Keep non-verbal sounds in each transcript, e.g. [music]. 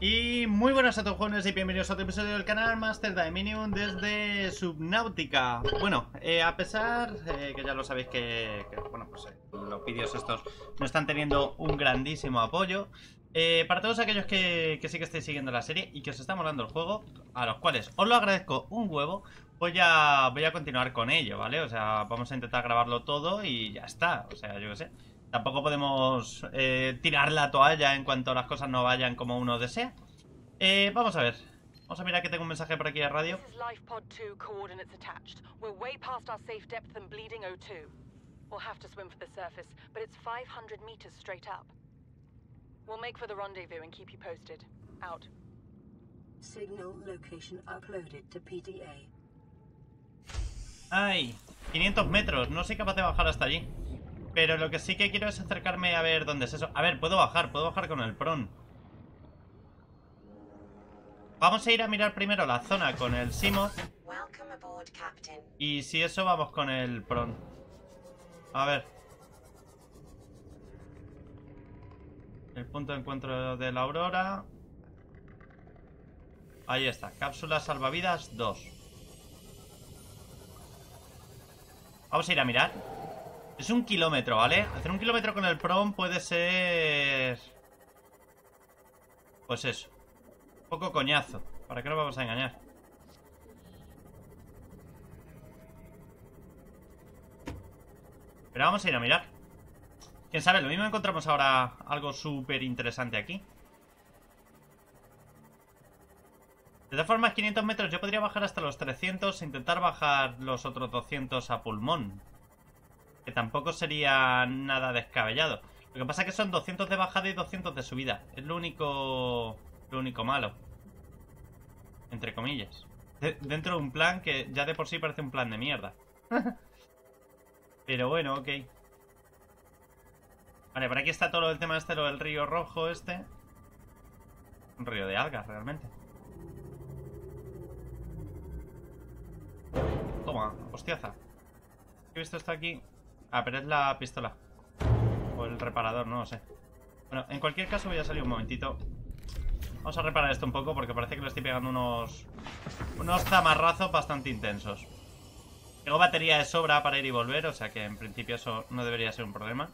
Y muy buenas a todos jóvenes y bienvenidos a otro episodio del canal Master Dominion desde Subnautica. Bueno, eh, a pesar eh, que ya lo sabéis que, que bueno, pues eh, los vídeos estos no están teniendo un grandísimo apoyo eh, Para todos aquellos que, que sí que estáis siguiendo la serie y que os está molando el juego A los cuales os lo agradezco un huevo Voy a, voy a continuar con ello, ¿vale? O sea, vamos a intentar grabarlo todo y ya está, o sea, yo qué sé Tampoco podemos eh, tirar la toalla en cuanto las cosas no vayan como uno desea. Eh, vamos a ver. Vamos a mirar que tengo un mensaje por aquí a radio. This is LifePod 2 coordinates attached. We're way past our safe depth and bleeding O2. We'll have to swim for the surface, but it's 500 meters straight up. We'll make for the rendezvous and keep you posted. Out. Signal location uploaded to PDA. Ay, 500 metros. No soy capaz de bajar hasta allí. Pero lo que sí que quiero es acercarme a ver dónde es eso. A ver, puedo bajar, puedo bajar con el pron. Vamos a ir a mirar primero la zona con el Simoth. Y si eso, vamos con el pron. A ver. El punto de encuentro de la aurora. Ahí está. Cápsula salvavidas 2. Vamos a ir a mirar. Es un kilómetro, ¿vale? Hacer un kilómetro con el prom puede ser... Pues eso. Un poco coñazo. ¿Para qué nos vamos a engañar? Pero vamos a ir a mirar. Quién sabe, lo mismo encontramos ahora algo súper interesante aquí. De todas formas, 500 metros yo podría bajar hasta los 300 e intentar bajar los otros 200 a pulmón. Que tampoco sería nada descabellado. Lo que pasa es que son 200 de bajada y 200 de subida. Es lo único... Lo único malo. Entre comillas. De- dentro de un plan que ya de por sí parece un plan de mierda. [laughs] Pero bueno, ok. Vale, por aquí está todo el tema este, lo del río rojo este. Un río de algas, realmente. Toma, hostiaza. ¿Qué he visto esto aquí? Ah, pero la pistola. O el reparador, no lo sé. Bueno, en cualquier caso voy a salir un momentito. Vamos a reparar esto un poco porque parece que le estoy pegando unos... Unos zamarrazos bastante intensos. Tengo batería de sobra para ir y volver, o sea que en principio eso no debería ser un problema.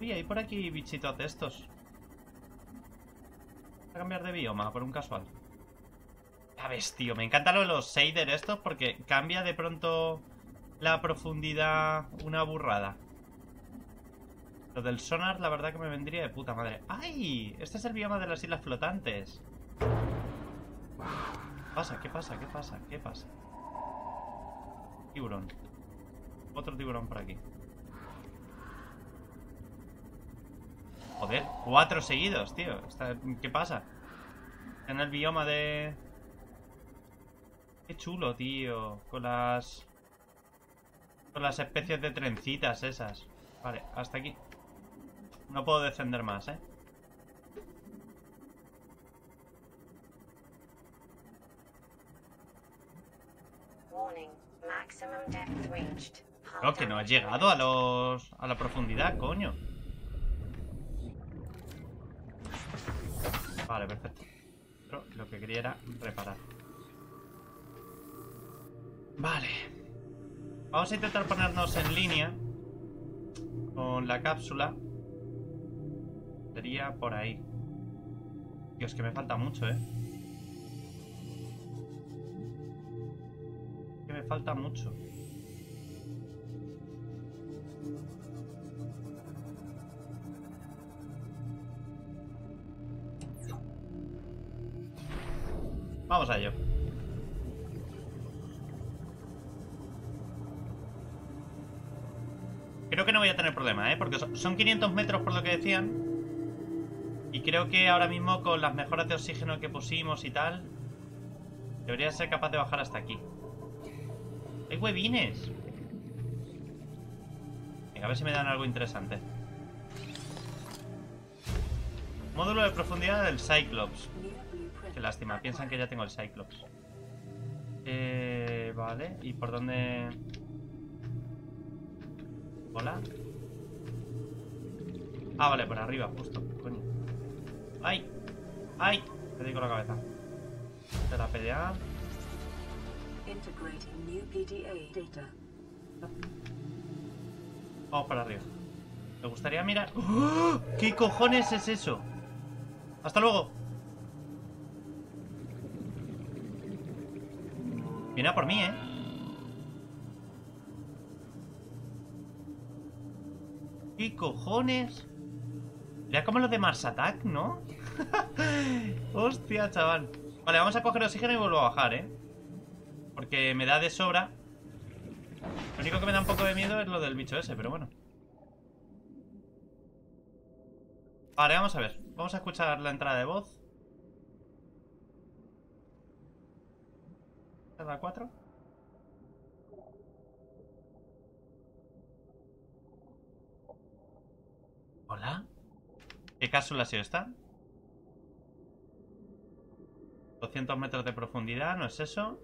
Uy, hay por aquí bichitos de estos. Voy a cambiar de bioma por un casual. Ya ves, tío, me encanta lo de los shader estos porque cambia de pronto la profundidad una burrada. Lo del sonar, la verdad que me vendría de puta madre. ¡Ay! Este es el bioma de las islas flotantes. ¿Qué pasa? ¿Qué pasa? ¿Qué pasa? ¿Qué pasa? Tiburón. Otro tiburón por aquí. Joder, cuatro seguidos, tío. ¿Qué pasa? En el bioma de... Qué chulo, tío. Con las... Con las especies de trencitas esas. Vale, hasta aquí. No puedo descender más, ¿eh? Creo que no ha llegado a los... A la profundidad, coño. Vale, perfecto. Pero lo que quería era reparar. Vale. Vamos a intentar ponernos en línea con la cápsula. Sería por ahí. Dios, que me falta mucho, ¿eh? Que me falta mucho. Vamos a ello. Tener problema, ¿eh? Porque son son 500 metros por lo que decían. Y creo que ahora mismo con las mejoras de oxígeno que pusimos y tal... Debería ser capaz de bajar hasta aquí. ¡Hay huevines! Venga, a ver si me dan algo interesante. Módulo de profundidad del Cyclops. Qué lástima, piensan que ya tengo el Cyclops. Eh, vale, ¿y por dónde...? ¿Hola? Ah, vale, por arriba, justo, coño. ¡Ay! ¡Ay! Le di con la cabeza. De la PDA. Integrating new PDA data. Vamos para arriba. Me gustaría mirar... ¡Oh! ¿Qué cojones es eso? ¡Hasta luego! Viene a por mí, ¿eh? ¿Qué cojones? Ya como los de Mars Attack, ¿no? [laughs] Hostia, chaval. Vale, vamos a coger oxígeno y vuelvo a bajar, ¿eh? Porque me da de sobra. Lo único que me da un poco de miedo es lo del bicho ese, pero bueno. Vale, vamos a ver. Vamos a escuchar la entrada de voz. ¿Es la 4? Hola. ¿Qué cápsula ha sido esta? 200 metros de profundidad, ¿no es eso?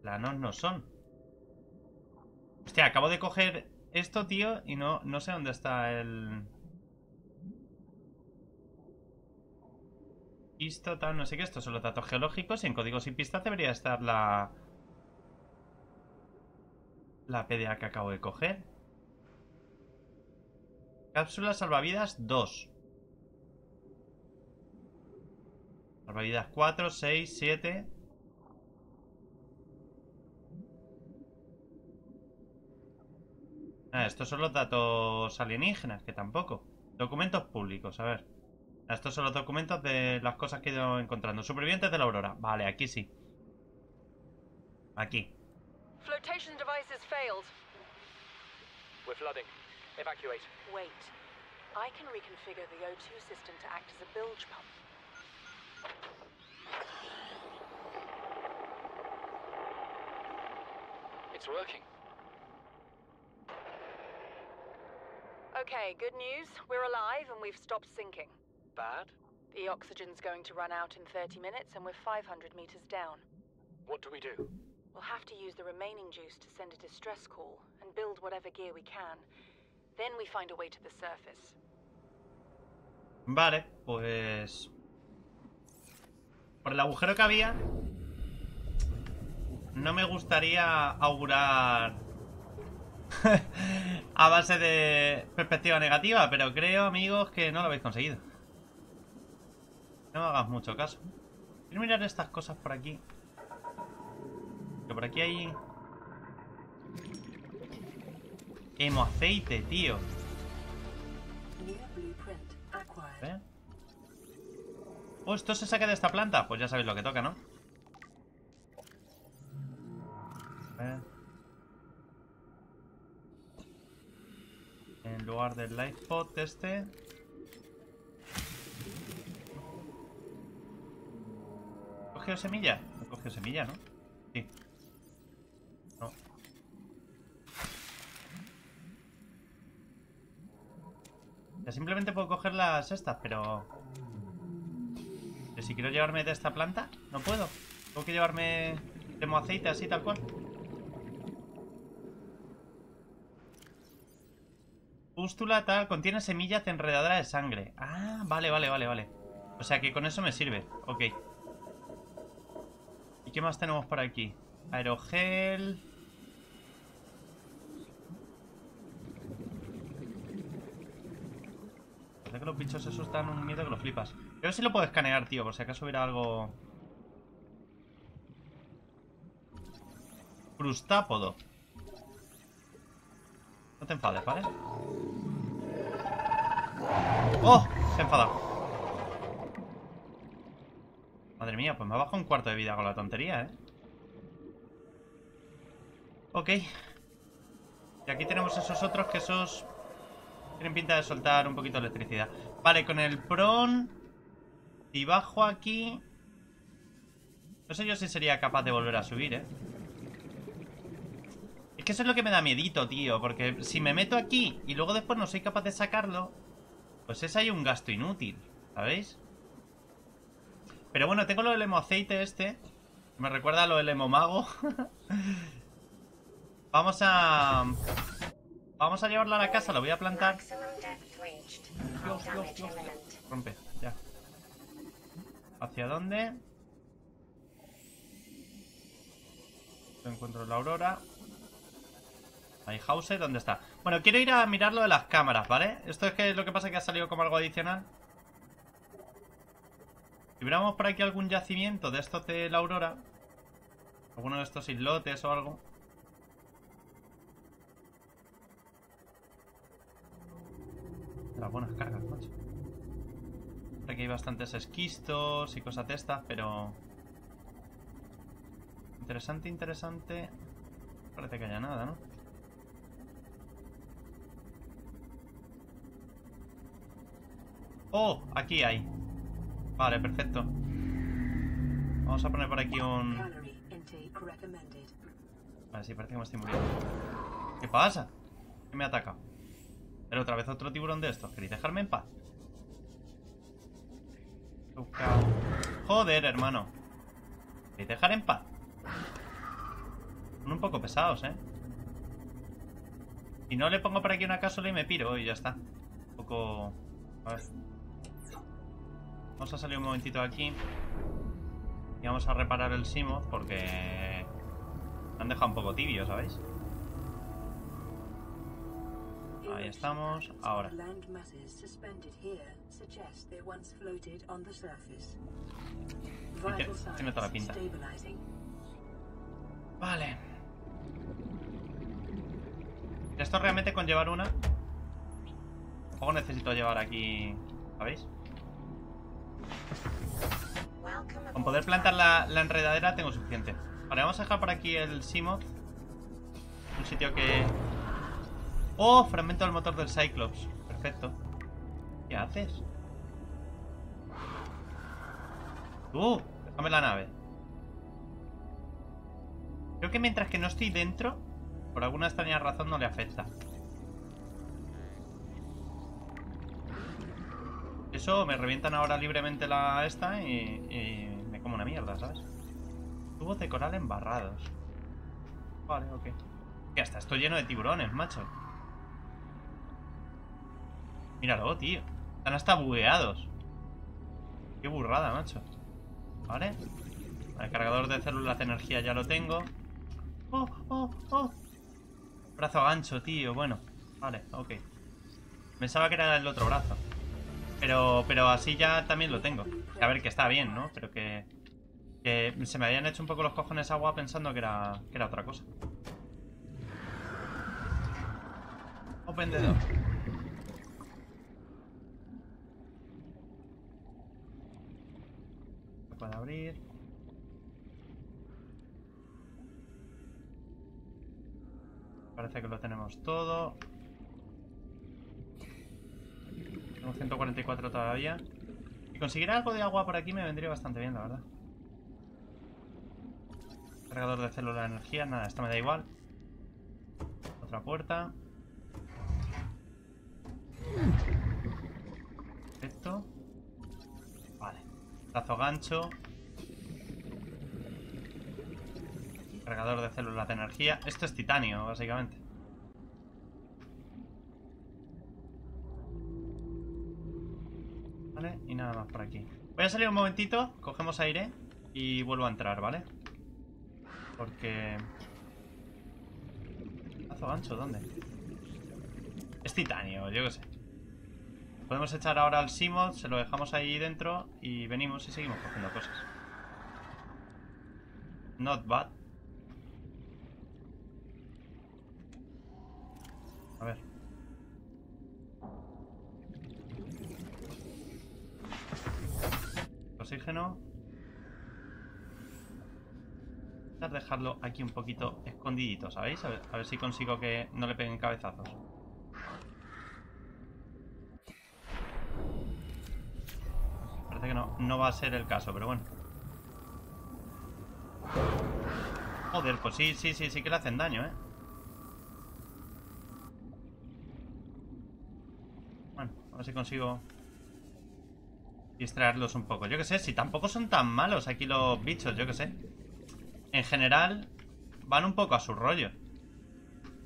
Planos no son. Hostia, acabo de coger esto, tío, y no, no sé dónde está el... Visto, tal, no sé qué. Estos son los datos geológicos y en códigos y pistas debería estar la... La PDA que acabo de coger. Cápsula salvavidas 2. Salvavidas 4, 6, 7. Ah, estos son los datos alienígenas, que tampoco. Documentos públicos, a ver. Estos son los documentos de las cosas que he ido encontrando. Supervivientes de la aurora. Vale, aquí sí. Aquí. Flotation devices failed. We're flooding. Evacuate. Wait. I can reconfigure the O2 system to act as a bilge pump. It's working. Okay, good news. We're alive and we've stopped sinking. Bad? The oxygen's going to run out in 30 minutes and we're 500 meters down. What do we do? We'll have to use the remaining juice to send a distress call and build whatever gear we can. Then we find a way to the surface. Vale, pues... Por el agujero que había... No me gustaría augurar... [laughs] a base de perspectiva negativa, pero creo, amigos, que no lo habéis conseguido. No me hagas mucho caso. Quiero mirar estas cosas por aquí. Que por aquí hay... Hemo aceite, tío. ¿Eh? Oh, esto se saca de esta planta. Pues ya sabéis lo que toca, ¿no? Eh. En lugar del life pot este. ¿He cogido semilla? He cogido semilla, ¿no? Sí. Simplemente puedo coger las estas, pero... Si quiero llevarme de esta planta, no puedo. Tengo que llevarme temo aceite así, tal cual. Pústula tal, contiene semillas enredadora de sangre. Ah, vale, vale, vale, vale. O sea que con eso me sirve. Ok. ¿Y qué más tenemos por aquí? Aerogel. Parece que los bichos esos dan un miedo que lo flipas. Creo que sí lo puedo escanear, tío, por si acaso hubiera algo... Crustápodo. No te enfades, ¿vale? ¡Oh! Se ha enfadado. Madre mía, pues me ha bajado un cuarto de vida con la tontería, ¿eh? Ok. Y aquí tenemos esos otros que esos... Tienen pinta de soltar un poquito de electricidad. Vale, con el pron... Si bajo aquí... No sé yo si sería capaz de volver a subir, ¿eh? Es que eso es lo que me da miedito, tío. Porque si me meto aquí y luego después no soy capaz de sacarlo... Pues es ahí un gasto inútil, ¿sabéis? Pero bueno, tengo lo del hemoaceite este. Me recuerda a lo del hemomago. [laughs] Vamos a... Vamos a llevarla a la casa, lo voy a plantar. Dios, Dios, Dios. Rompe, ya. ¿Hacia dónde? No encuentro la aurora. Ahí, Hauser, ¿dónde está? Bueno, quiero ir a mirar lo de las cámaras, ¿vale? Esto es que lo que pasa es que ha salido como algo adicional. Si hubiéramos por aquí algún yacimiento de estos de la aurora, alguno de estos islotes o algo. Las buenas cargas, macho. Aquí hay bastantes esquistos y cosas de estas, pero... Interesante, interesante. Parece que haya nada, ¿no? ¡Oh! Aquí hay. Vale, perfecto. Vamos a poner por aquí un... Vale, sí, parece que me estoy muriendo. ¿Qué pasa? ¿Qué me ha atacado? Pero otra vez otro tiburón de estos. ¿Queréis dejarme en paz? Joder, hermano. ¿Queréis dejar en paz? Son un poco pesados, ¿eh? Y no le pongo por aquí una cápsula y me piro y ya está. Un poco... A ver. Vamos a salir un momentito de aquí. Y vamos a reparar el Simoth porque... Me han dejado un poco tibio, ¿sabéis? Ahí estamos, ahora. Tiene- toda la pinta. Vale. Esto realmente con llevar una. Tampoco necesito llevar aquí. ¿Sabéis? Con poder plantar la, la enredadera tengo suficiente. Vale, vamos a dejar por aquí el Simoth. Un sitio que. ¡Oh! Fragmento del motor del Cyclops. Perfecto. ¿Qué haces? ¡Uh! Déjame la nave. Creo que mientras que no estoy dentro, por alguna extraña razón no le afecta. Eso, me revientan ahora libremente la esta y, y me como una mierda, ¿sabes? Tubos de coral embarrados. Vale, ok. Que hasta estoy lleno de tiburones, macho. Míralo, tío. Están hasta bugueados. Qué burrada, macho. Vale. El cargador de células de energía ya lo tengo. ¡Oh, oh, oh! Brazo gancho, tío. Bueno, vale, ok. Pensaba que era el otro brazo. Pero, pero así ya también lo tengo. A ver, que está bien, ¿no? Pero que, que se me habían hecho un poco los cojones agua pensando que era, que era otra cosa. Open the. Puede abrir. Parece que lo tenemos todo. Tengo 144 todavía. Si consiguiera algo de agua por aquí me vendría bastante bien, la verdad. Cargador de célula de energía. Nada, esto me da igual. Otra puerta. Perfecto. Brazo gancho. Cargador de células de energía. Esto es titanio, básicamente. Vale, y nada más por aquí. Voy a salir un momentito, cogemos aire y vuelvo a entrar, ¿vale? Porque... ¿Lazo gancho? ¿Dónde? Es titanio, yo qué sé. Podemos echar ahora al Simoth, se lo dejamos ahí dentro y venimos y seguimos cogiendo cosas. Not bad. A ver. Oxígeno. Voy a dejarlo aquí un poquito escondidito, ¿sabéis? A ver si consigo que no le peguen cabezazos. Parece que no, va a ser el caso, pero bueno. Joder, pues sí, sí, sí, sí que le hacen daño, ¿eh? Bueno, a ver si consigo distraerlos un poco. Yo que sé, si tampoco son tan malos aquí los bichos, yo que sé. En general, van un poco a su rollo.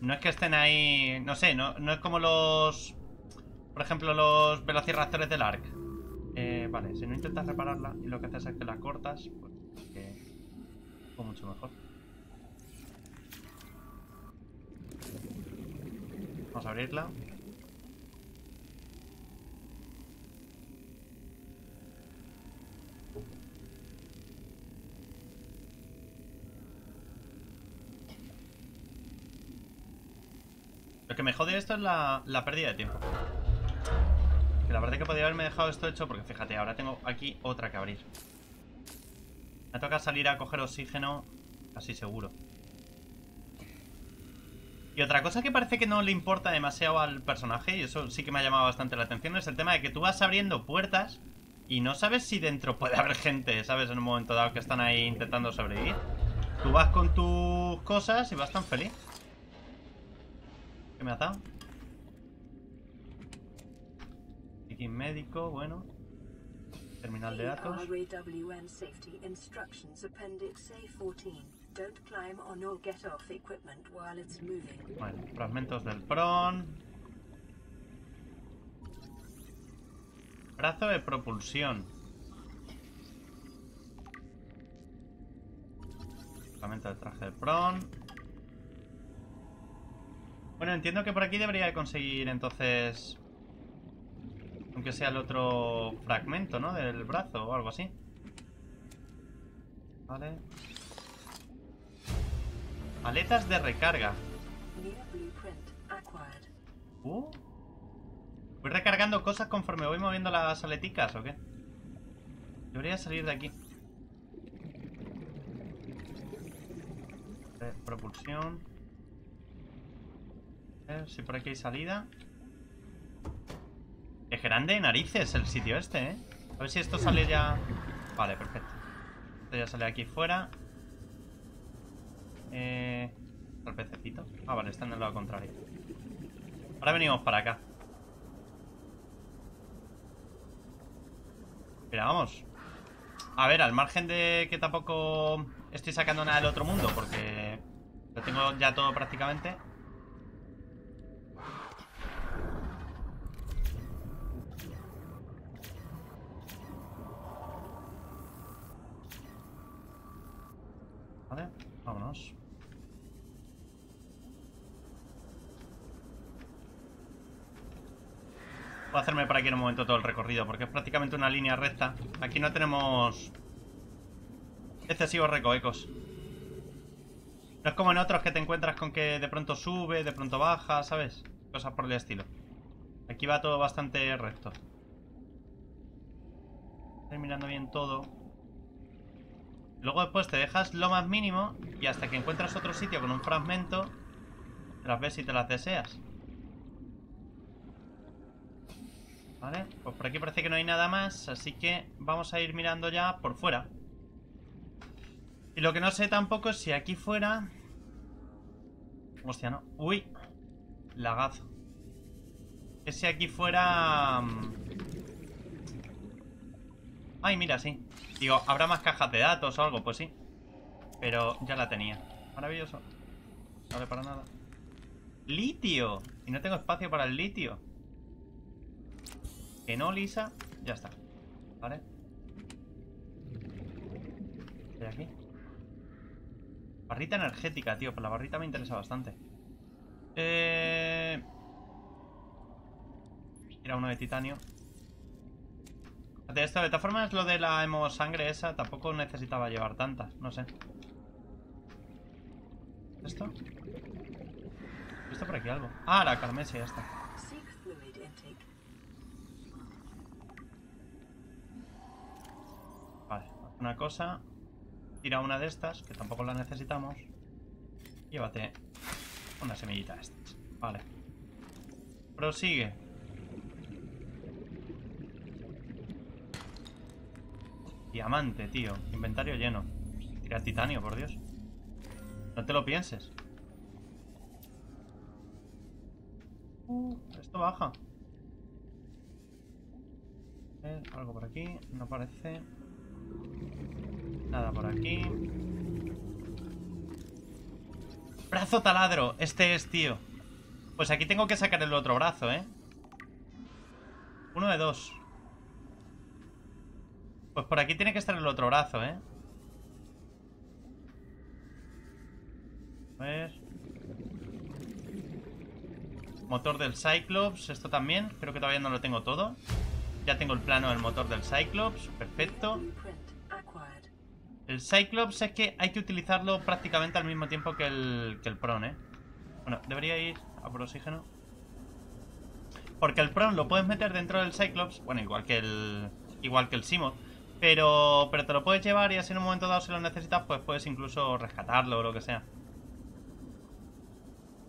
No es que estén ahí... No sé, no, no es como los... Por ejemplo, los velociraptores del ARC. Eh, vale, si no intentas repararla y lo que haces es que la cortas, pues que... Fue mucho mejor. Vamos a abrirla. Lo que me jode esto es la, la pérdida de tiempo. Es que podría haberme dejado esto hecho porque fíjate, ahora tengo aquí otra que abrir. Me toca salir a coger oxígeno casi seguro. Y otra cosa que parece que no le importa demasiado al personaje, y eso sí que me ha llamado bastante la atención, es el tema de que tú vas abriendo puertas y no sabes si dentro puede haber gente, ¿sabes? En un momento dado que están ahí intentando sobrevivir. Tú vas con tus cosas y vas tan feliz. ¿Qué me ha dado? Ticket médico, bueno. Terminal de datos. RAWN Safety Instructions Appendix A14. Don't climb on or get off equipment while it's moving. Bueno, fragmentos del PRON. Brazo de propulsión. Fragmento del traje del PRON. Bueno, entiendo que por aquí debería de conseguir entonces... Aunque sea el otro fragmento, ¿no? Del brazo o algo así. Vale. Aletas de recarga. Uh. Voy recargando cosas conforme voy moviendo las aleticas, ¿o qué? Debería salir de aquí. Eh, propulsión. A ver si por aquí hay salida. Es grande de narices el sitio este, ¿eh? A ver si esto sale ya... Vale, perfecto. Esto ya sale aquí fuera. Eh... ¿El pececito? Ah, vale, está en el lado contrario. Ahora venimos para acá. Mira, vamos. A ver, al margen de que tampoco estoy sacando nada del otro mundo, porque lo tengo ya todo prácticamente. Vale, vámonos. Voy a hacerme por aquí en un momento todo el recorrido, porque es prácticamente una línea recta. Aquí no tenemos excesivos recoecos. No es como en otros que te encuentras con que de pronto sube, de pronto baja, ¿sabes? Cosas por el estilo. Aquí va todo bastante recto. Estoy mirando bien todo. Luego después te dejas lo más mínimo y hasta que encuentras otro sitio con un fragmento, te las ves y te las deseas. Vale, pues por aquí parece que no hay nada más, así que vamos a ir mirando ya por fuera. Y lo que no sé tampoco es si aquí fuera... Hostia, no. Uy. Lagazo. Es si aquí fuera... mm, Ay, mira, sí. Digo, ¿habrá más cajas de datos o algo? Pues sí. Pero ya la tenía. Maravilloso. No vale para nada. ¡Litio! Y no tengo espacio para el litio. Que no, Lisa. Ya está. ¿Vale? ¿Qué hay aquí? Barrita energética, tío. Pues la barrita me interesa bastante. Eh... Era uno de titanio. De esto, de todas lo de la emo sangre esa tampoco necesitaba llevar tantas. No sé. ¿Esto? ¿He visto por aquí algo? Ah, la carmesia esta. Seek una cosa. Tira una de estas, que tampoco la necesitamos. Llévate una semillita de. Vale. Prosigue. Diamante, tío. Inventario lleno. Tira titanio, por Dios. No te lo pienses. Uh, esto baja. Eh, algo por aquí. No parece. Nada por aquí. Brazo taladro. Este es, tío. Pues aquí tengo que sacar el otro brazo, ¿eh? Uno de dos. Pues por aquí tiene que estar el otro brazo, ¿eh? A ver. Motor del Cyclops, esto también. Creo que todavía no lo tengo todo. Ya tengo el plano del motor del Cyclops, perfecto. El Cyclops es que hay que utilizarlo prácticamente al mismo tiempo que el, que el Pron, ¿eh? Bueno, debería ir a por oxígeno. Porque el Pron lo puedes meter dentro del Cyclops, bueno, igual que el igual que el Simoth, pero, pero te lo puedes llevar y así en un momento dado si lo necesitas, pues puedes incluso rescatarlo o lo que sea.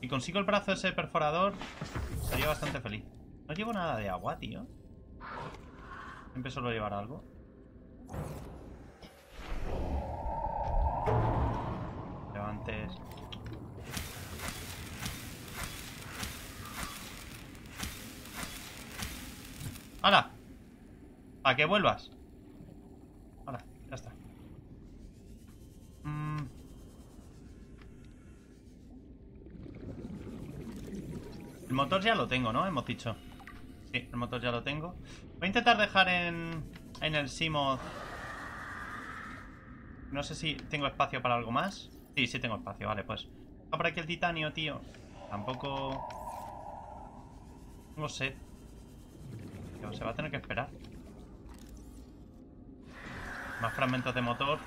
Y consigo el brazo ese perforador, sería bastante feliz. No llevo nada de agua, tío. Siempre suelo llevar algo. Levantes. ¡Hala! ¿Para que vuelvas? ¡Hala! Ya está. Mm. El motor ya lo tengo, ¿no? Hemos dicho. Sí, el motor ya lo tengo. Voy a intentar dejar en, en el Simoth... No sé si tengo espacio para algo más. Sí, sí tengo espacio, vale, pues. Ah, por aquí el titanio, tío. Tampoco... No sé. Se va a tener que esperar. Más fragmentos de motor.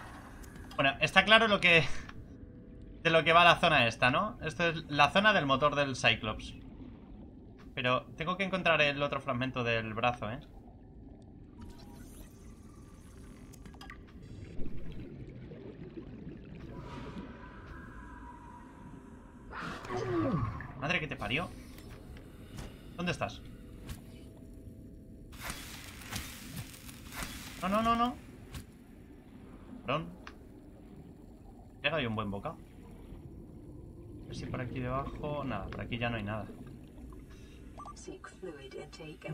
Bueno, está claro lo que... [laughs] De lo que va la zona esta, ¿no? Esto es la zona del motor del Cyclops. Pero tengo que encontrar el otro fragmento del brazo, ¿eh? Madre que te parió. ¿Dónde estás? No, no, no, no. Perdón. Llega ahí un buen bocado. A ver si por aquí debajo... Nada, por aquí ya no hay nada.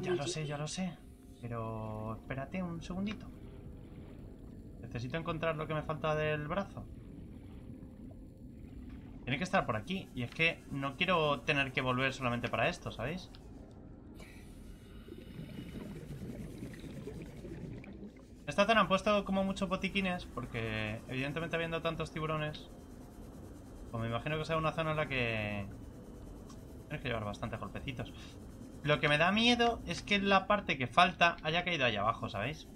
Ya lo sé, ya lo sé. Pero espérate un segundito. Necesito encontrar lo que me falta del brazo. Tiene que estar por aquí. Y es que no quiero tener que volver solamente para esto, ¿sabéis? Esta zona han puesto como muchos botiquines porque evidentemente habiendo tantos tiburones, pues me imagino que sea una zona en la que tienes que llevar bastantes golpecitos. Lo que me da miedo es que la parte que falta haya caído allá abajo, ¿sabéis?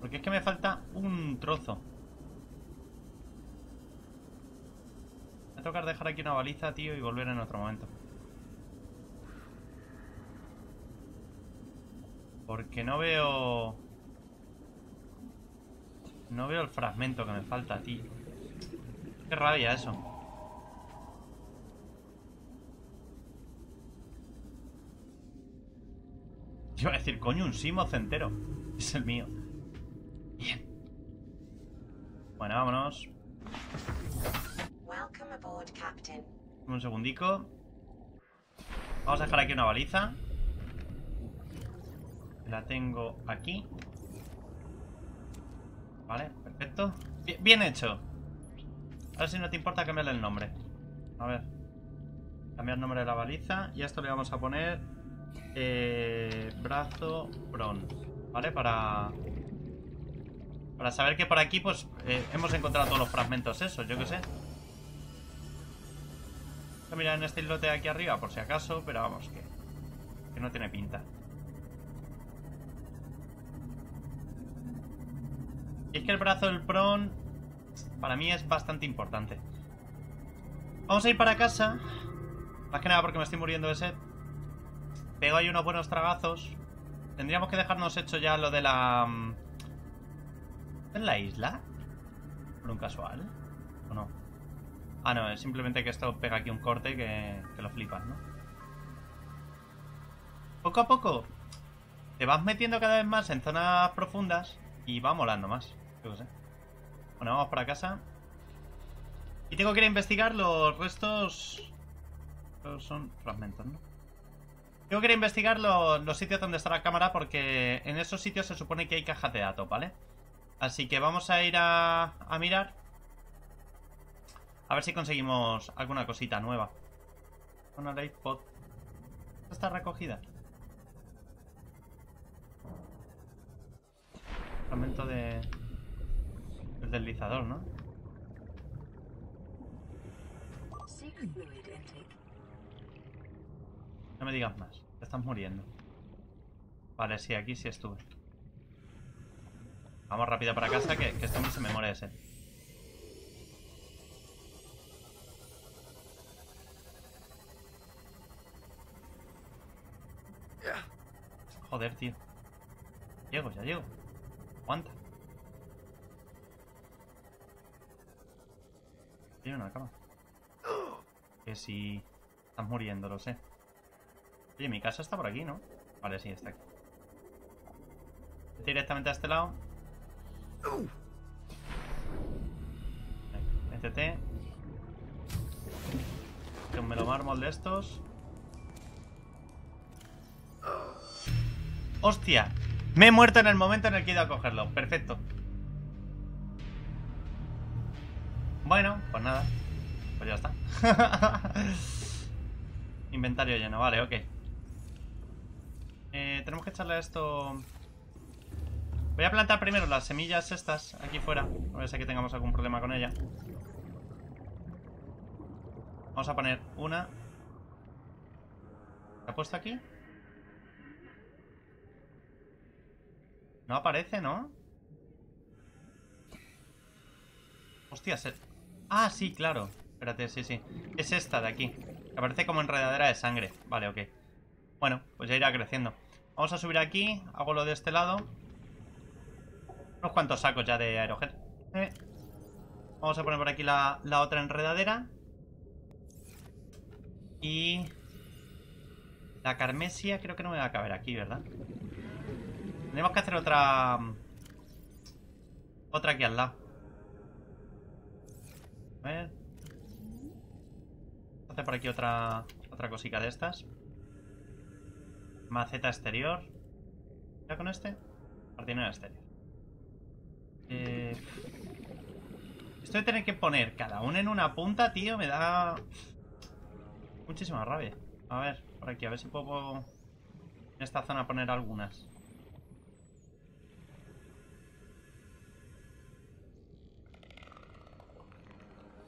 Porque es que me falta un trozo. Me va a tocar dejar aquí una baliza, tío, y volver en otro momento. Porque no veo... No veo el fragmento que me falta, tío. Qué rabia eso. Iba a decir, coño, un Simoth entero. Es el mío. Bien. Bueno, vámonos. Aboard. Un segundico. Vamos a dejar aquí una baliza. La tengo aquí. Vale, perfecto. Bien, bien hecho. A ver si no te importa cambiarle el nombre. A ver. Cambiar el nombre de la baliza. Y a esto le vamos a poner... eh, brazo Bron. ¿Vale? Para... Para saber que por aquí, pues, eh, hemos encontrado todos los fragmentos esos, yo qué sé. Voy a mirar en este islote de aquí arriba, por si acaso, pero vamos, que, que no tiene pinta. Y es que el brazo del Pron, para mí es bastante importante. Vamos a ir para casa. Más que nada porque me estoy muriendo de sed. Pego ahí unos buenos tragazos. Tendríamos que dejarnos hecho ya lo de la... mm, ¿En la isla? ¿Por un casual? ¿O no? Ah, no, es simplemente que esto pega aquí un corte que, que lo flipas, ¿no? Poco a poco te vas metiendo cada vez más en zonas profundas y va molando más. Yo sé. Bueno, vamos para casa. Y tengo que ir a investigar los restos... Estos son fragmentos, ¿no? Tengo que ir a investigar lo- los sitios donde está la cámara porque en esos sitios se supone que hay cajas de datos, ¿vale? Así que vamos a ir a, a mirar. A ver si conseguimos alguna cosita nueva. Una light pod. Está recogida. Fragmento de... El deslizador, ¿no? No me digas más. Te estás muriendo. Vale, sí, aquí sí estuve. Vamos rápido para casa que, que este se me muere ese. Joder, tío. Llego, ya llego. Aguanta. Hay una cama. Que si... Estás muriendo, lo sé. Oye, mi casa está por aquí, ¿no? Vale, sí, está aquí. Directamente a este lado. Métete. Un melomármol de estos. ¡Hostia! Me he muerto en el momento en el que he ido a cogerlo. Perfecto. Bueno, pues nada. Pues ya está. [laughs] Inventario lleno, vale, ok. Tenemos que echarle a esto... Voy a plantar primero las semillas estas aquí fuera. A ver si que tengamos algún problema con ella. Vamos a poner una. ¿La he puesto aquí? No aparece, ¿no? Hostia, se... Ah, sí, claro. Espérate, sí, sí. Es esta de aquí. Aparece como enredadera de sangre. Vale, ok. Bueno, pues ya irá creciendo. Vamos a subir aquí. Hago lo de este lado. Unos cuantos sacos ya de aerogel. Eh. Vamos a poner por aquí la, otra enredadera. Y... La carmesia creo que no me va a caber aquí, ¿verdad? Tenemos que hacer otra... Otra aquí al lado. A ver. Hacer por aquí otra otra cosica de estas. Maceta exterior. ¿Ya con este? Jardinera exterior. Eh... Esto de tener que poner cada uno en una punta, tío, me da... Muchísima rabia. A ver, por aquí, a ver si puedo en esta zona poner algunas.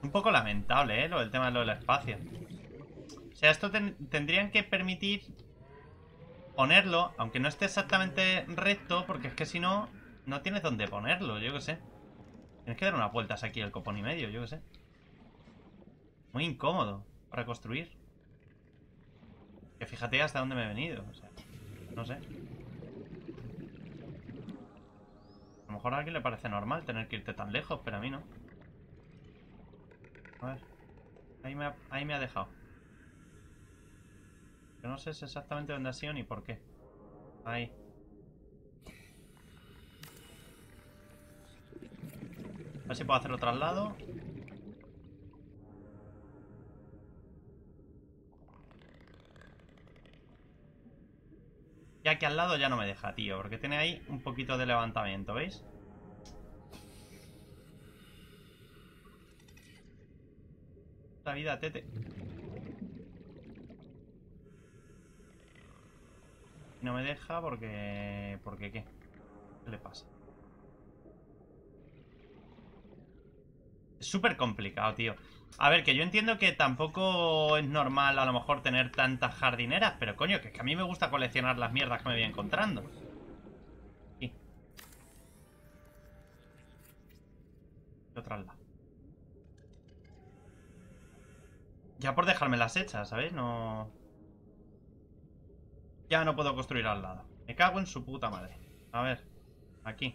Un poco lamentable, ¿eh? Lo del tema de lo del espacio. O sea, esto ten- tendrían que permitir ponerlo, aunque no esté exactamente recto, porque es que si no, no tienes dónde ponerlo, yo qué sé. Tienes que dar unas vueltas aquí al copón y medio, yo qué sé. Muy incómodo para construir. Que fíjate hasta dónde me he venido, o sea, no sé. A lo mejor a alguien le parece normal tener que irte tan lejos, pero a mí no. A ver. Ahí me ha, ahí me ha dejado. Yo no sé exactamente dónde ha sido ni por qué. Ahí. A ver si puedo hacer otro al lado. Ya que al lado ya no me deja, tío. Porque tiene ahí un poquito de levantamiento, ¿veis? La vida, tete. No me deja porque... ¿Porque qué? ¿Qué le pasa? Es súper complicado, tío. A ver, que yo entiendo que tampoco es normal a lo mejor tener tantas jardineras, pero coño, que, es que a mí me gusta coleccionar las mierdas que me voy encontrando. Aquí. Y otra al lado. Ya por dejarme las hechas, ¿sabéis? No... Ya no puedo construir al lado. Me cago en su puta madre. A ver. Aquí.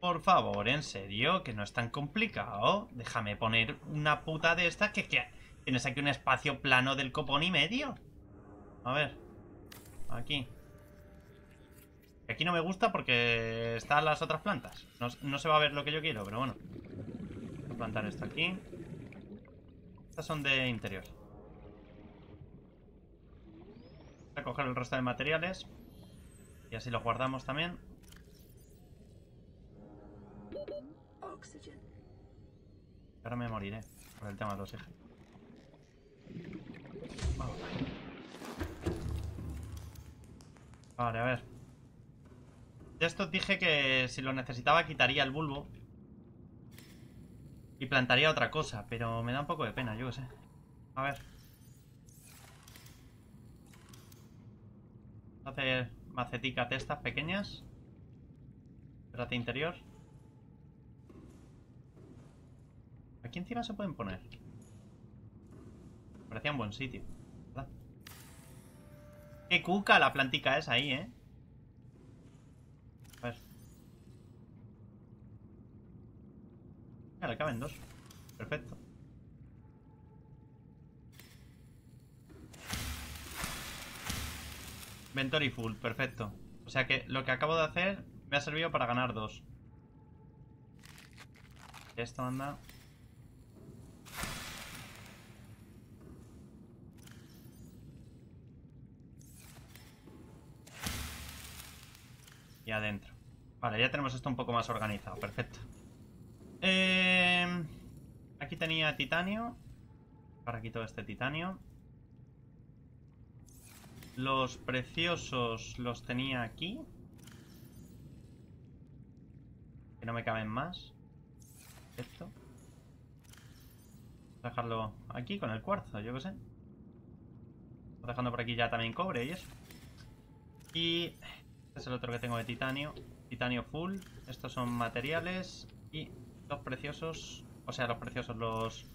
Por favor, en serio, que no es tan complicado. Déjame poner una puta de estas que, tienes aquí un espacio plano del copón y medio. A ver. Aquí. Aquí no me gusta porque están las otras plantas. No, no se va a ver lo que yo quiero, pero bueno. Voy a plantar esto aquí. Estas son de interior. Voy a coger el resto de materiales. Y así los guardamos también. Ahora me moriré por el tema de los ejes. Vamos. Vale, a ver. De esto dije que si lo necesitaba quitaría el bulbo. Y plantaría otra cosa, pero me da un poco de pena, yo qué sé. A ver. Hacer maceticas de estas pequeñas. Trate interior. Aquí encima se pueden poner. Parecía un buen sitio, ¿verdad? Qué cuca la plantica esa ahí, ¿eh? A ver. Mira, le caben dos. Perfecto. Ventory full, perfecto. O sea que lo que acabo de hacer me ha servido para ganar dos. Esto anda. Y adentro. Vale, ya tenemos esto un poco más organizado. Perfecto. Eh, aquí tenía titanio. Para aquí todo este titanio. Los preciosos los tenía aquí. Que no me caben más. Esto. Dejarlo aquí con el cuarzo, yo qué sé. Dejando por aquí ya también cobre y eso. Y este es el otro que tengo de titanio. Titanio full. Estos son materiales. Y los preciosos. O sea, los preciosos, los,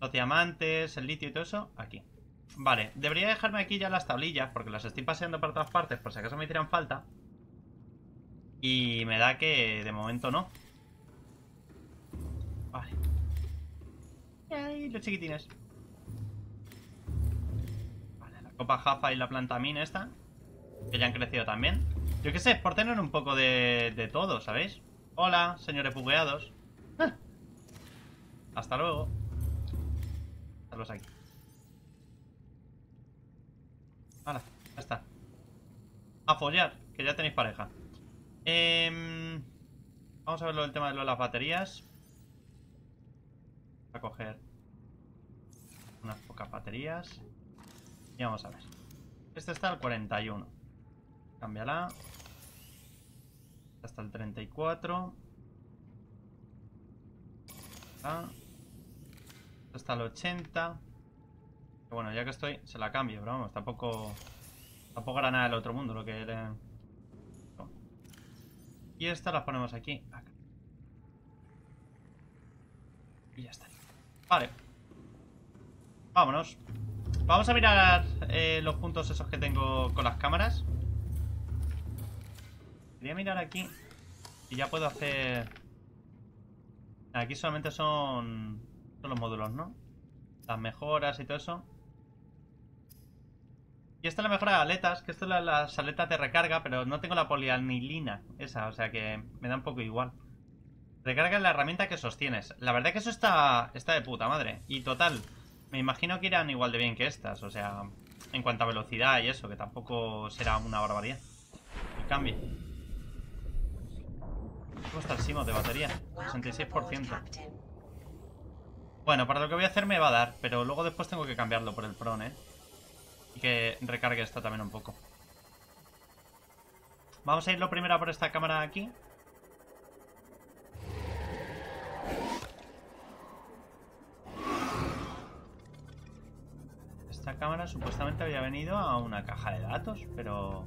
los diamantes, el litio y todo eso, aquí. Vale, debería dejarme aquí ya las tablillas porque las estoy paseando por todas partes por si acaso me hicieran falta. Y me da que de momento no. Vale. Ay, los chiquitines. Vale, la copa jafa y la planta min esta. Que ya han crecido también. Yo qué sé, por tener un poco de, de todo, ¿sabéis? Hola, señores bugueados. Hasta luego. Saludos aquí. Hala, ya está. A follar, que ya tenéis pareja. Em, vamos a ver lo del tema de las baterías. A coger unas pocas baterías. Y vamos a ver. Este está al 41. Cámbiala. Hasta el 34. Ah. Hasta el 80. Bueno, ya que estoy, se la cambio, pero vamos, tampoco... Tampoco era nada del otro mundo lo que era... No. Y estas las ponemos aquí. Acá. Y ya está. Vale. Vámonos. Vamos a mirar eh, los puntos esos que tengo con las cámaras. Quería mirar aquí. Y ya puedo hacer... Aquí solamente son... Son los módulos, ¿no? Las mejoras y todo eso. Y esta es la mejora de aletas, que esto es la, las aletas de recarga, pero no tengo la polianilina esa, o sea que me da un poco igual. Recarga la herramienta que sostienes. La verdad que eso está, está de puta madre. Y total, me imagino que irán igual de bien que estas, o sea, en cuanto a velocidad y eso, que tampoco será una barbaridad. El cambio. ¿Cómo está el Simo de batería? Welcome aboard, 66%. Bueno, para lo que voy a hacer me va a dar, pero luego después tengo que cambiarlo por el Pron, ¿eh? Y que recargue esto también un poco. Vamos a irlo primero a por esta cámara aquí. Esta cámara supuestamente había venido a una caja de datos, pero...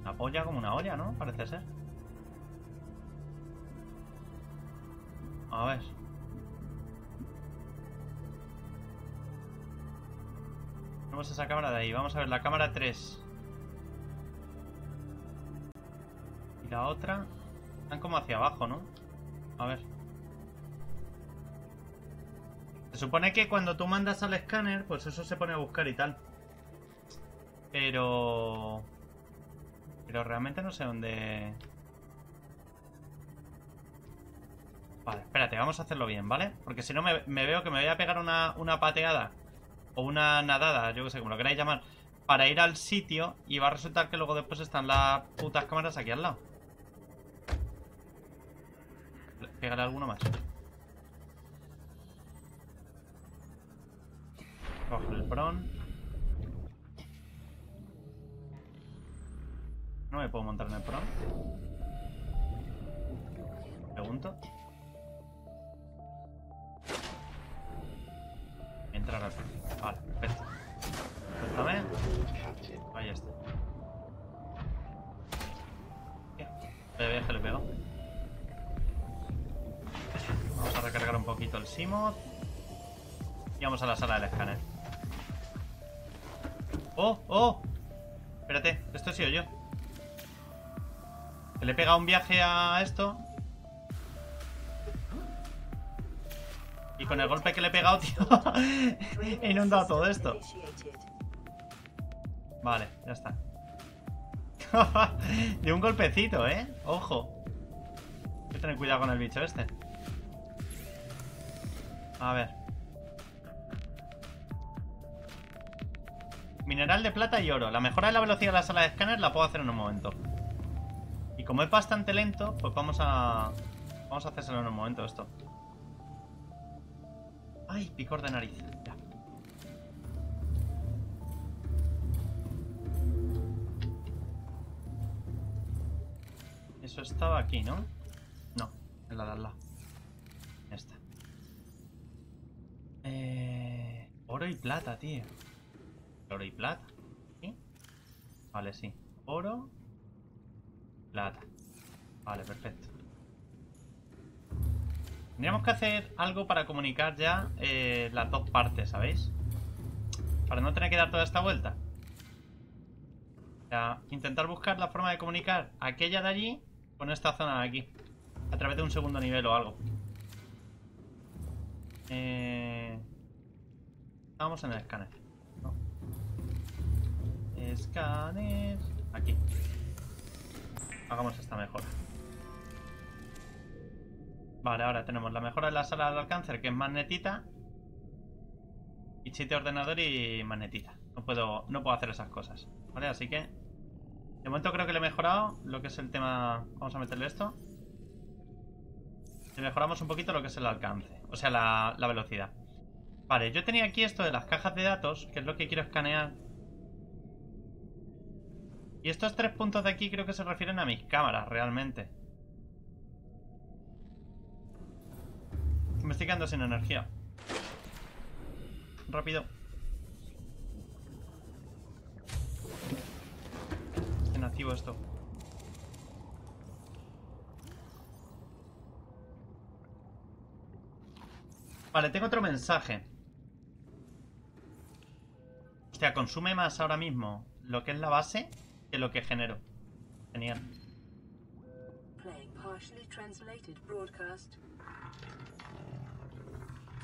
Una polla como una olla, ¿no? Parece ser. A ver. Tenemos esa cámara de ahí. Vamos a ver la cámara 3. Y la otra. Están como hacia abajo, ¿no? A ver. Se supone que cuando tú mandas al escáner, pues eso se pone a buscar y tal. Pero... Pero realmente no sé dónde... Vale, espérate, vamos a hacerlo bien, ¿vale? Porque si no me, me veo que me voy a pegar una, una pateada o una nadada, yo que sé, como lo queráis llamar, para ir al sitio y va a resultar que luego después están las putas cámaras aquí al lado. Pégale alguno más. Coge el bron. No me puedo montar en el bron. Pregunto. Entrar al Vale, perfecto. Suéltame. Ahí está. Le veo que le pego. Vamos a recargar un poquito el Simoth. Y vamos a la sala del escáner. ¡Oh! ¡Oh! Espérate, esto he sido yo. Que le he pegado un viaje a esto. Y con el golpe que le he pegado, [laughs] tío, he inundado todo esto. Vale, ya está. [laughs] De un golpecito, ¿eh? Ojo. Hay que tener cuidado con el bicho este. A ver. Mineral de plata y oro. La mejora de la velocidad de la sala de escáner la puedo hacer en un momento. Y como es bastante lento, pues vamos a... Vamos a hacérselo en un momento esto. Ay, picor de nariz. Ya. Eso estaba aquí, ¿no? No, en la de al lado. Ya está. Eh, oro y plata, tío. Oro y plata. ¿Sí? Vale, sí. Oro. Plata. Vale, perfecto. Tendríamos que hacer algo para comunicar ya eh, las dos partes, ¿sabéis? Para no tener que dar toda esta vuelta. Intentar buscar la forma de comunicar aquella de allí con esta zona de aquí. A través de un segundo nivel o algo. Eh... Vamos en el escáner. No. Escáner. Aquí. Hagamos esta mejora. Vale, ahora tenemos la mejora de la sala de alcance, que es magnetita. Y chiste ordenador y magnetita. No puedo, no puedo hacer esas cosas. Vale, así que... De momento creo que le he mejorado lo que es el tema... Vamos a meterle esto. Le mejoramos un poquito lo que es el alcance. O sea, la, la velocidad. Vale, yo tenía aquí esto de las cajas de datos, que es lo que quiero escanear. Y estos tres puntos de aquí creo que se refieren a mis cámaras, realmente. Me estoy quedando sin energía. Rápido. Inactivo esto. Vale, tengo otro mensaje. Hostia, consume más ahora mismo lo que es la base que lo que genero. Genial.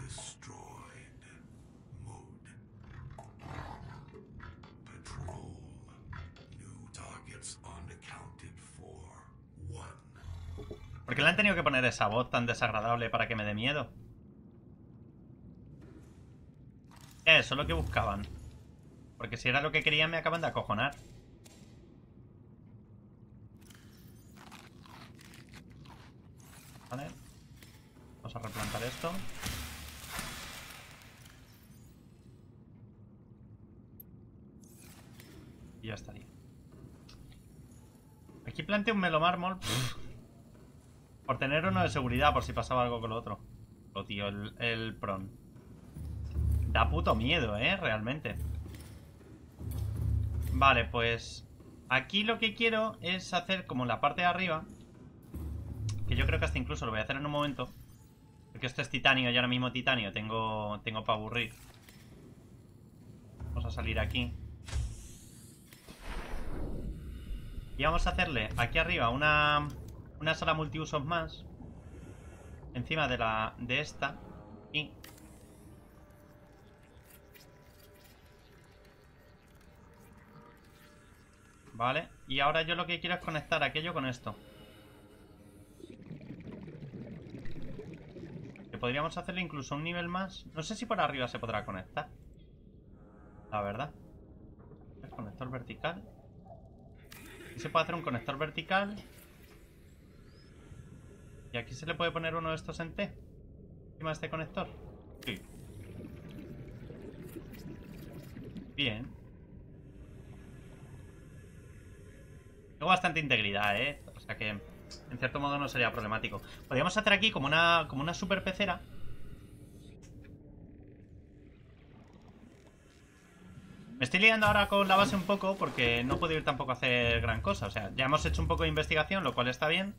Destroyed. Mode. Patrol. New targets unaccounted for. One. ¿Por qué le han tenido que poner esa voz tan desagradable para que me dé miedo? Eso es lo que buscaban. Porque si era lo que querían me acaban de acojonar. Vale. Vamos a replantar esto. Y ya estaría. Aquí planteé un melomármol. Por tener uno de seguridad, por si pasaba algo con lo otro. Lo tío, el, el pron. Da puto miedo, ¿eh? Realmente. Vale, pues... Aquí lo que quiero es hacer como la parte de arriba. Que yo creo que hasta incluso lo voy a hacer en un momento. Porque esto es titanio y ahora mismo titanio tengo, tengo para aburrir. Vamos a salir aquí. Y vamos a hacerle aquí arriba una, una sala multiusos más. Encima de la de esta. Y Vale, y ahora yo lo que quiero es conectar aquello con esto. Que podríamos hacerle incluso un nivel más. No sé si por arriba se podrá conectar. La verdad. conector vertical. Se puede hacer un conector vertical. Y aquí se le puede poner uno de estos en T. Encima de este conector. Sí. Bien. Tengo bastante integridad, ¿eh? O sea que, en cierto modo, no sería problemático. Podríamos hacer aquí como una, como una super pecera. Me estoy liando ahora con la base un poco porque no puedo ir tampoco a hacer gran cosa. O sea, ya hemos hecho un poco de investigación, lo cual está bien.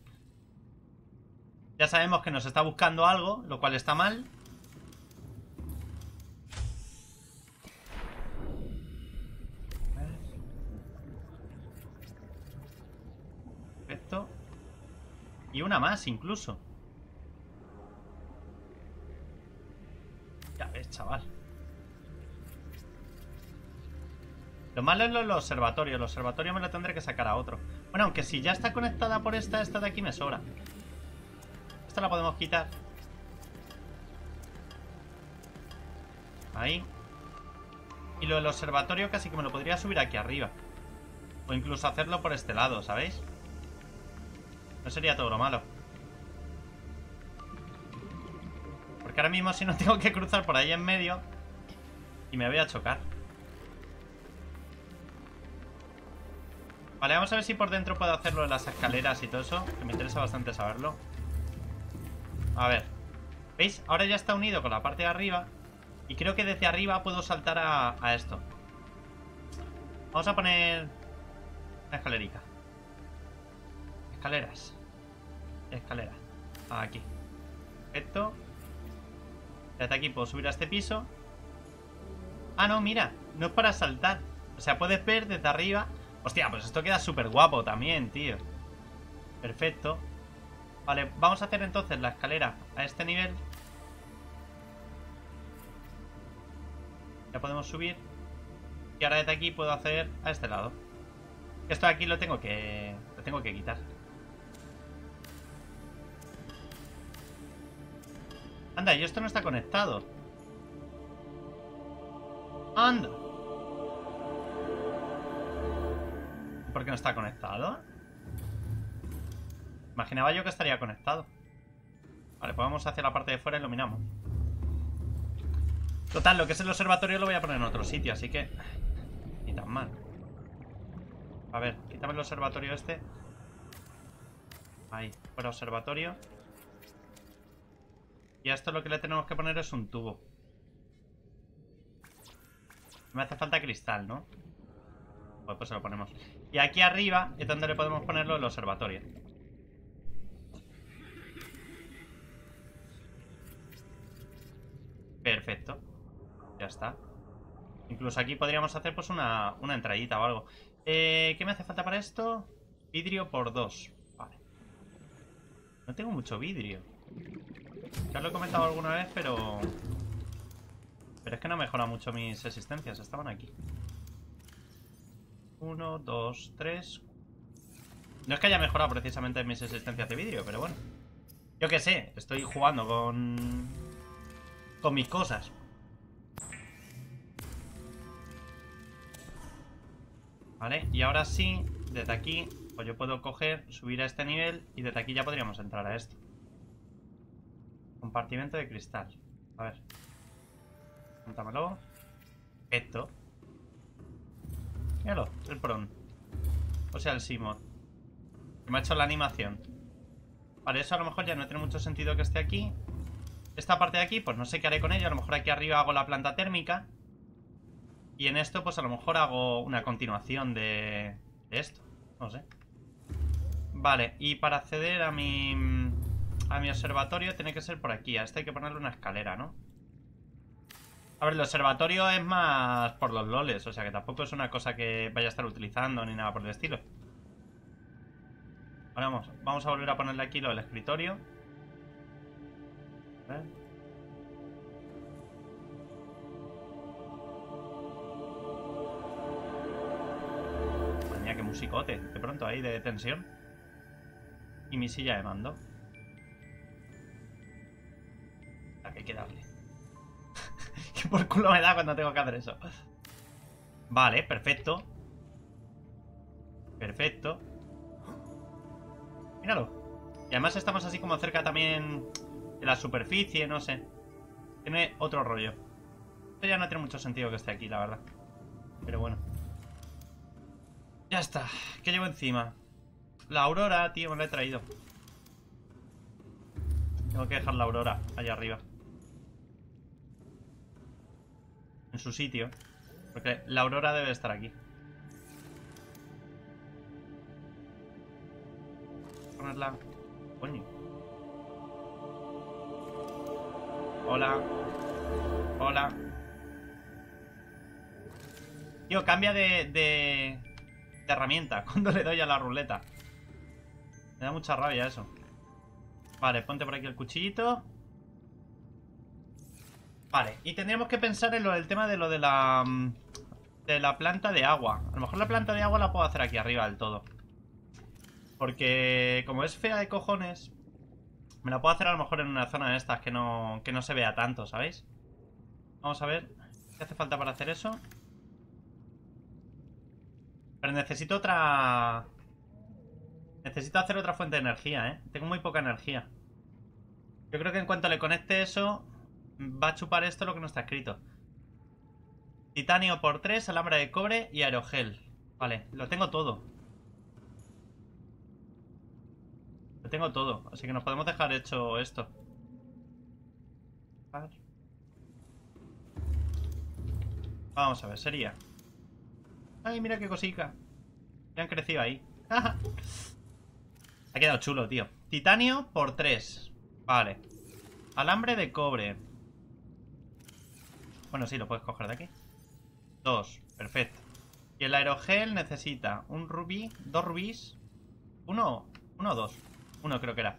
Ya sabemos que nos está buscando algo, lo cual está mal. Perfecto. Y una más incluso. Ya ves, chaval. Lo malo es lo del observatorio. El observatorio me lo tendré que sacar a otro. Bueno, aunque si ya está conectada por esta, esta de aquí me sobra. Esta la podemos quitar. Ahí. Y lo del observatorio casi que me lo podría subir aquí arriba. O incluso hacerlo por este lado, ¿sabéis? No sería todo lo malo. Porque ahora mismo si no [laughs] tengo que cruzar por ahí en medio y me voy a chocar. Vale, vamos a ver si por dentro puedo hacerlo de las escaleras y todo eso, que me interesa bastante saberlo. A ver. ¿Veis? Ahora ya está unido con la parte de arriba. Y creo que desde arriba puedo saltar a, a esto. Vamos a poner una escalerica. Escaleras. Escalera. Aquí. Perfecto. Desde aquí puedo subir a este piso. Ah, no, mira. No es para saltar. O sea, puedes ver desde arriba. Hostia, pues esto queda súper guapo también, tío. Perfecto. Vale, vamos a hacer entonces la escalera a este nivel. Ya podemos subir. Y ahora desde aquí puedo hacer a este lado. Esto de aquí lo tengo que... Lo tengo que quitar. Anda, y esto no está conectado. Anda. ¿Por qué no está conectado? Imaginaba yo que estaría conectado. Vale, pues vamos hacia la parte de fuera y lo miramos. Total, lo que es el observatorio lo voy a poner en otro sitio, así que... Ni tan mal. A ver, quítame el observatorio este. Ahí, fuera observatorio. Y a esto lo que le tenemos que poner es un tubo. Me hace falta cristal, ¿no? Pues, pues se lo ponemos. Y aquí arriba es donde le podemos ponerlo el observatorio. Perfecto. Ya está. Incluso aquí podríamos hacer pues una, una entradita o algo. Eh, ¿Qué me hace falta para esto? Vidrio por dos. Vale. No tengo mucho vidrio. Ya lo he comentado alguna vez, pero... Pero es que no mejora mucho mis existencias. Estaban aquí. Uno, dos, tres... No es que haya mejorado precisamente mis existencias de vidrio, pero bueno. Yo qué sé, estoy jugando con... Con mis cosas. Vale, y ahora sí, desde aquí, pues yo puedo coger, subir a este nivel y desde aquí ya podríamos entrar a esto. Compartimento de cristal. A ver. Póntamelo. Esto. Míralo, el Pron. O sea, el Simod. Que me ha hecho la animación. Vale, eso a lo mejor ya no tiene mucho sentido que esté aquí. Esta parte de aquí, pues no sé qué haré con ello. A lo mejor aquí arriba hago la planta térmica. Y en esto, pues a lo mejor hago una continuación de, de esto. No sé. Vale, y para acceder a mi... A mi observatorio tiene que ser por aquí. A este hay que ponerle una escalera, ¿no? A ver, el observatorio es más por los loles. O sea que tampoco es una cosa que vaya a estar utilizando ni nada por el estilo. Ahora vamos, vamos a volver a ponerle aquí lo del escritorio. Ver. Madre mía, qué musicote. De pronto ahí de tensión. Y mi silla de mando. [laughs] por culo me da cuando tengo que hacer eso. Vale, perfecto. Perfecto. Míralo. Y además estamos así como cerca también de la superficie, no sé. Tiene otro rollo. Esto ya no tiene mucho sentido que esté aquí, la verdad. Pero bueno. Ya está. ¿Qué llevo encima? La aurora, tío, me la he traído. Tengo que dejar la aurora allá arriba. En su sitio. Porque la aurora debe estar aquí. Ponerla... Coño. Hola. Hola. Tío, cambia de, de, de herramienta [laughs] cuando le doy a la ruleta. Me da mucha rabia eso. Vale, ponte por aquí el cuchillito. Vale, y tendríamos que pensar en lo del tema de lo de la... mm, De la planta de agua. A lo mejor la planta de agua la puedo hacer aquí arriba del todo. Porque como es fea de cojones... Me la puedo hacer a lo mejor en una zona de estas que no, que no se vea tanto, ¿sabéis? Vamos a ver qué hace falta para hacer eso. Pero necesito otra... Necesito hacer otra fuente de energía, ¿eh? Tengo muy poca energía. Yo creo que en cuanto le conecte eso, va a chupar esto lo que no está escrito. Titanio por 3, alambre de cobre y aerogel. Vale, lo tengo todo. Lo tengo todo, así que nos podemos dejar hecho esto. Vamos a ver, sería. Ay, mira qué cosica. Ya han crecido ahí. [laughs] ha quedado chulo, tío. Titanio por 3. Vale. Alambre de cobre. Bueno, sí, lo puedes coger de aquí. Dos, perfecto. Y el aerogel necesita un rubí, dos rubíes. Uno, uno o dos. Uno creo que era.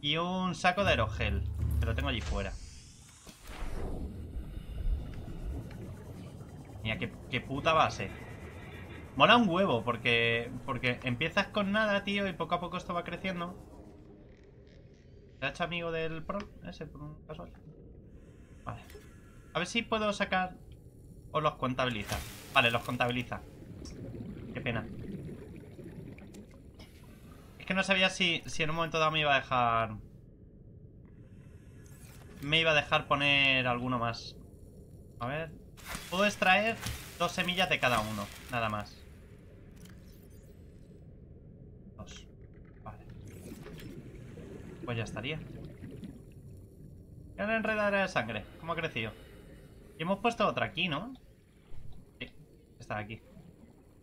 Y un saco de aerogel. Que lo tengo allí fuera. Mira, qué, qué puta base. Mola un huevo, porque, porque empiezas con nada, tío, y poco a poco esto va creciendo. ¿Se ha hecho amigo del pro? Ese, por un casual. Vale. A ver si puedo sacar... O los contabiliza. Vale, los contabiliza. Qué pena. Es que no sabía si, si en un momento dado me iba a dejar... Me iba a dejar poner alguno más. A ver... Puedo extraer dos semillas de cada uno, nada más. Dos. Vale. Pues ya estaría. Una enredadera de sangre. ¿Cómo ha crecido? Y hemos puesto otra aquí, ¿no? Sí, está aquí.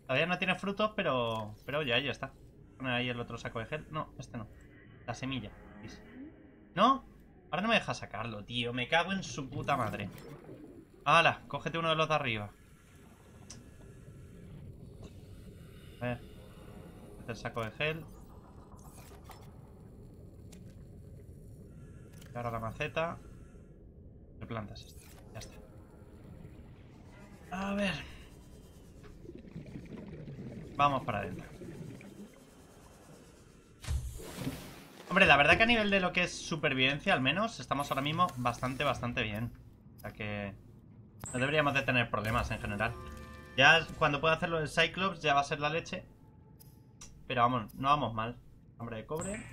Todavía no tiene frutos, pero... Pero ya, ya está. Poner ahí el otro saco de gel. No, este no. La semilla. ¿No? Ahora no me deja sacarlo, tío. Me cago en su puta madre. ¡Hala! Cógete uno de los de arriba. A ver. Este el saco de gel. Y ahora la maceta. ¿Qué plantas esto? A ver. Vamos para adentro. Hombre, la verdad que a nivel de lo que es supervivencia, al menos, estamos ahora mismo bastante, bastante bien. O sea que... No deberíamos de tener problemas en general. Ya cuando pueda hacerlo el Cyclops ya va a ser la leche. Pero vamos, no vamos mal. Hambre de cobre.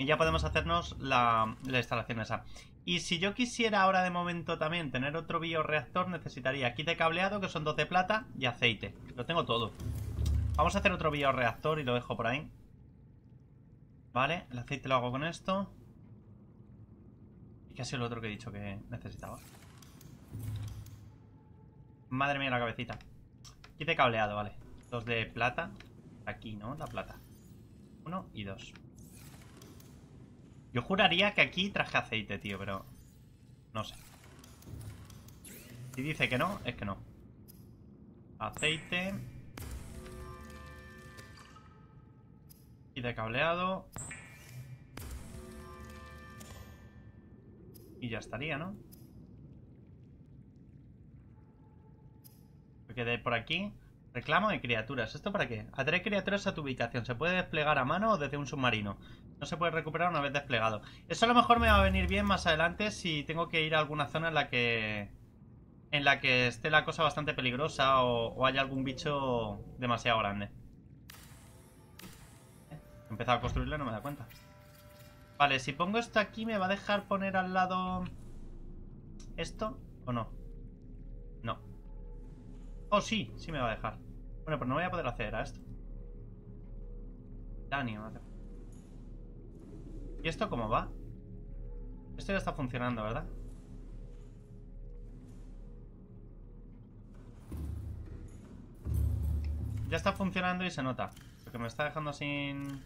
Y ya podemos hacernos la, la instalación esa. Y si yo quisiera ahora de momento también tener otro bioreactor, necesitaría kit de cableado, que son dos de plata, y aceite. Lo tengo todo. Vamos a hacer otro bioreactor y lo dejo por ahí. Vale, el aceite lo hago con esto. ¿Y qué ha lo otro que he dicho que necesitaba? Madre mía la cabecita. Kit de cableado, vale. Dos de plata. Aquí, ¿no? La plata. Uno y dos. Yo juraría que aquí traje aceite, tío, pero... No sé. Si dice que no, es que no. Aceite. Y de cableado. Y ya estaría, ¿no? Me quedé por aquí. Reclamo de criaturas. ¿Esto para qué? Atrae criaturas a tu ubicación. Se puede desplegar a mano o desde un submarino. No se puede recuperar una vez desplegado. Eso a lo mejor me va a venir bien más adelante si tengo que ir a alguna zona en la que... en la que esté la cosa bastante peligrosa o, haya algún bicho demasiado grande. He empezado a construirlo y no me da cuenta. Vale, si pongo esto aquí, ¿me va a dejar poner al lado esto o no? No. Oh, sí, sí me va a dejar. Bueno, pero no voy a poder acceder a esto. Titanio, madre. ¿Y esto cómo va? Esto ya está funcionando, ¿verdad? Ya está funcionando y se nota. Porque me está dejando sin...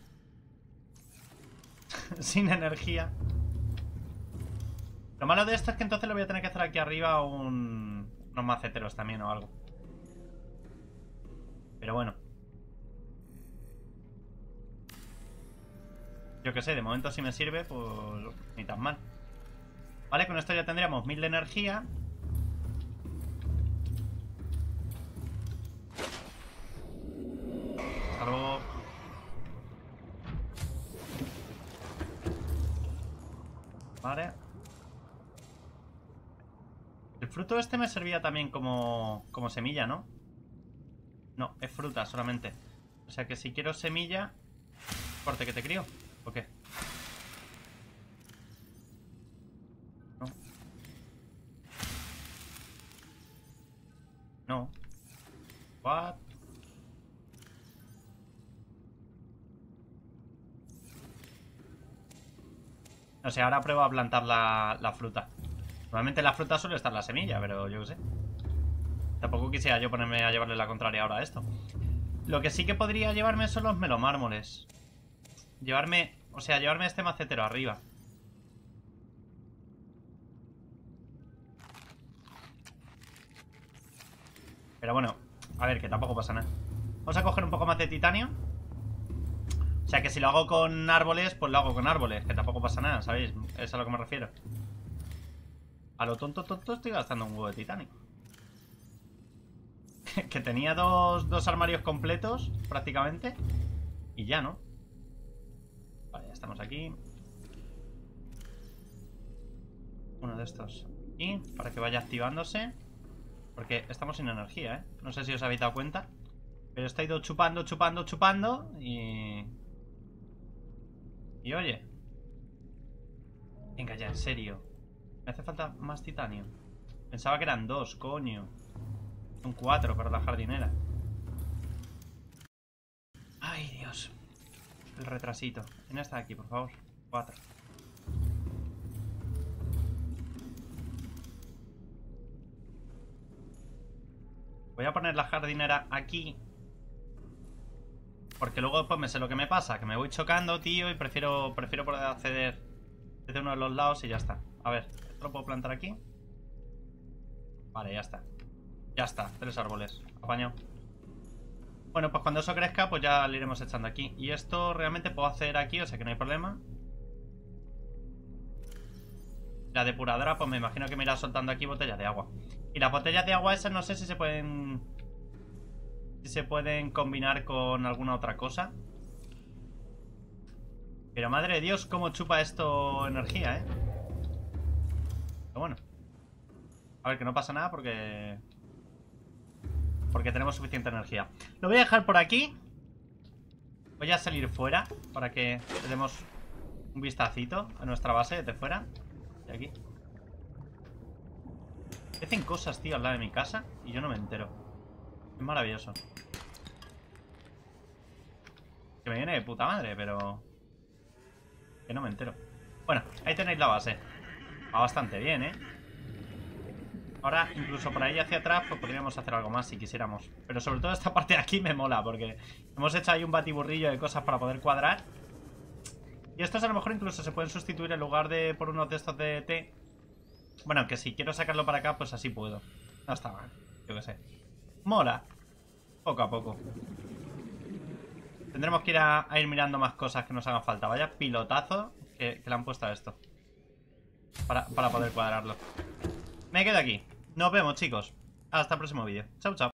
[laughs] sin energía. Lo malo de esto es que entonces lo voy a tener que hacer aquí arriba un... unos maceteros también o algo. Pero bueno. Yo que sé, de momento si me sirve, pues ni tan mal. Vale, con esto ya tendríamos 1000 de energía. Luego. Vale. El fruto este me servía también como, como semilla, ¿no? No, es fruta solamente. O sea que si quiero semilla... Corte que te crío. ¿O qué? No. No. What? O sea, ahora pruebo a plantar la, la fruta. Normalmente la fruta suele estar la semilla, pero yo qué sé. Tampoco quisiera yo ponerme a llevarle la contraria ahora a esto. Lo que sí que podría llevarme son los melomármoles. Llevarme... O sea, llevarme este macetero arriba. Pero bueno, a ver, que tampoco pasa nada. Vamos a coger un poco más de titanio. O sea que si lo hago con árboles, pues lo hago con árboles. Que tampoco pasa nada, ¿sabéis? Es a lo que me refiero. A lo tonto, tonto estoy gastando un huevo de titanio. [laughs] que tenía dos, dos armarios completos, prácticamente. Y ya, ¿no? Estamos aquí. Uno de estos aquí, para que vaya activándose. Porque estamos sin energía, ¿eh? No sé si os habéis dado cuenta. Pero está ido chupando, chupando, chupando. Y... Y oye. Venga ya, en serio. Me hace falta más titanio. Pensaba que eran dos, coño. Son cuatro para la jardinera. Ay, Dios. El retrasito. En esta de aquí, por favor. Cuatro. Voy a poner la jardinera aquí. Porque luego después me sé lo que me pasa. Que me voy chocando, tío. Y prefiero, prefiero poder acceder desde uno de los lados y ya está. A ver, ¿esto lo puedo plantar aquí? Vale, ya está. Ya está, tres árboles. Apaño. Bueno, pues cuando eso crezca, pues ya lo iremos echando aquí. Y esto realmente puedo hacer aquí, o sea que no hay problema. La depuradora, pues me imagino que me irá soltando aquí botellas de agua. Y las botellas de agua esas no sé si se pueden... Si se pueden combinar con alguna otra cosa. Pero madre de Dios, cómo chupa esto energía, ¿eh? Pero bueno. A ver, que no pasa nada porque... Porque tenemos suficiente energía. Lo voy a dejar por aquí. Voy a salir fuera para que le demos un vistacito a nuestra base desde fuera. De aquí. Hacen cosas, tío, al lado de mi casa y yo no me entero. Es maravilloso. Que me viene de puta madre, pero... Que no me entero. Bueno, ahí tenéis la base. Va bastante bien, ¿eh? Ahora, incluso por ahí hacia atrás, pues podríamos hacer algo más si quisiéramos. Pero sobre todo esta [laughs] parte de aquí me mola, porque hemos hecho ahí un batiburrillo de cosas para poder cuadrar. Y estos a lo mejor incluso se pueden sustituir en lugar de por unos de estos de T. Bueno, que si quiero sacarlo para acá, pues así puedo. No está mal, yo qué sé. Mola. Poco a poco. Tendremos que ir a, ir mirando más cosas que nos hagan falta. Vaya pilotazo que, que le han puesto a esto. Para, para poder cuadrarlo. Me quedo aquí. Nos vemos, chicos. Hasta el próximo vídeo. Chao, chao.